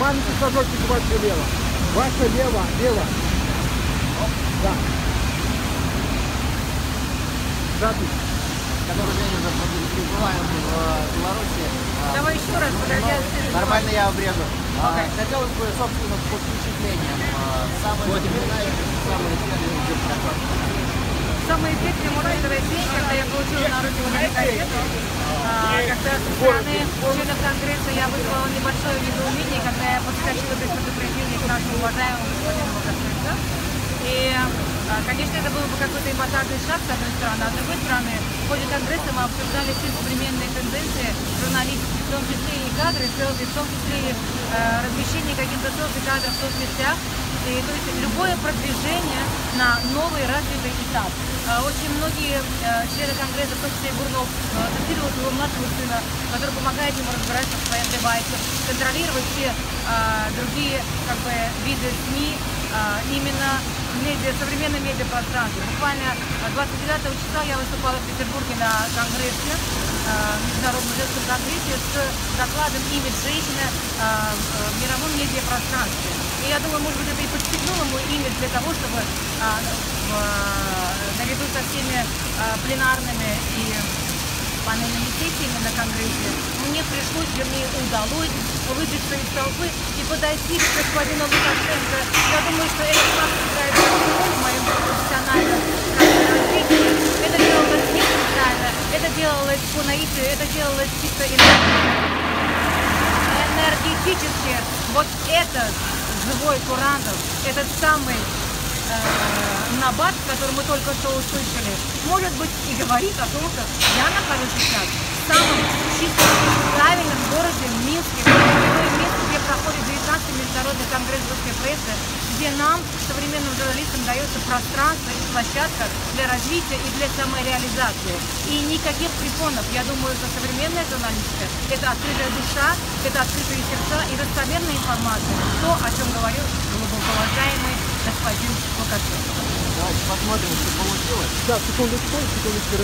Маленький шажочек ваше лево. Ваше лево, лево. Да. Запись. который день уже прибываем в Беларуси. А, Давай еще раз, подожди. я. Нормально я обрежу. А, Окей. Хотелось бы, собственно, по впечатлениям. Самые самые эффектные первый день, когда я получила на руки вот а, когда со стороны Конгресса я вызвала небольшое недоумение, когда я подскочила без предупреждения к нашему уважаемому господину Лукашенко. И, а, конечно, это был бы какой-то эпатажный шаг, с одной стороны, а с другой стороны, в ходе Конгресса мы обсуждали все современные тенденции журналистики, в том числе и кадры, селфи, в том числе и э, размещение каких-то селфи-кадров в соцсетях. И, то есть любое продвижение на новый развитый этап. А, Очень многие э, члены Конгресса, в том числе и Бурнов, э, тестируют своего младшего сына, который помогает ему разбираться в своем девайсе, контролировать все другие как бы, виды СМИ, именно медиа, современном медиапространстве. Буквально а, 29 числа я выступала в Петербурге на Конгрессе, Международном женском конгрессе с докладом «Имидж женщины в мировом медиапространстве». И я думаю, может быть, это и подстегнуло мой имидж для того, чтобы а, в, а, наряду со всеми а, пленарными и панельными сессиями на Конгрессе, мне пришлось, вернее, удалось выбиться из толпы и подойти к господину Лукашенко. Я думаю, что этот факт играет большую роль в моем профессиональном. Это делалось не специально, это делалось по наитию, это делалось чисто энергетически вот этот живой Курантов, этот самый э, набат, который мы только что услышали, может быть и говорит о том, что я нахожусь сейчас в самом чистом, где нам, современным журналистам, дается пространство и площадка для развития и для самореализации. И никаких препонов. Я думаю, что современная журналистика – это открытая душа, это открытые сердца и достоверная информация. То, о чем говорил глубокоуважаемый господин Лукашенко. Давайте посмотрим, что получилось. Да, секундочку, секундочку.